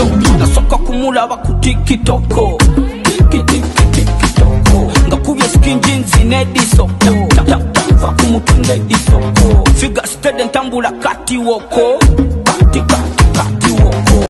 Oh nasoka kumulaba ku tikitoko ngakubye skinjinzi nedisoko va kumutunda edisoko figa stede ntambula kati woko